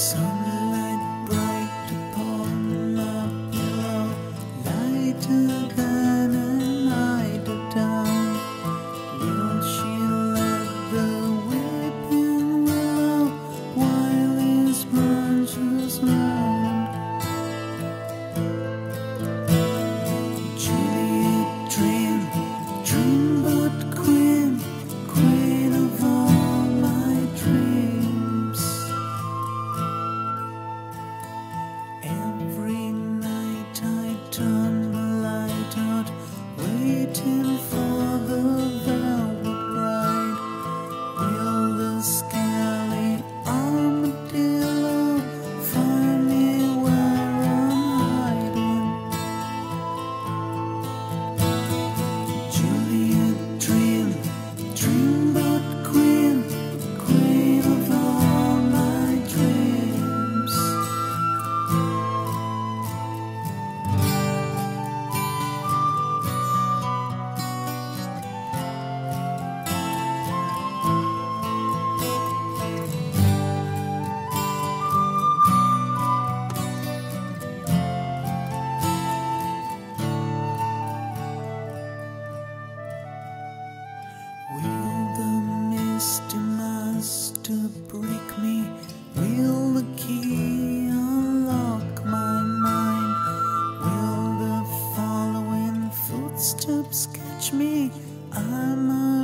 So turn the light out, waiting. Footsteps catch me. I'm a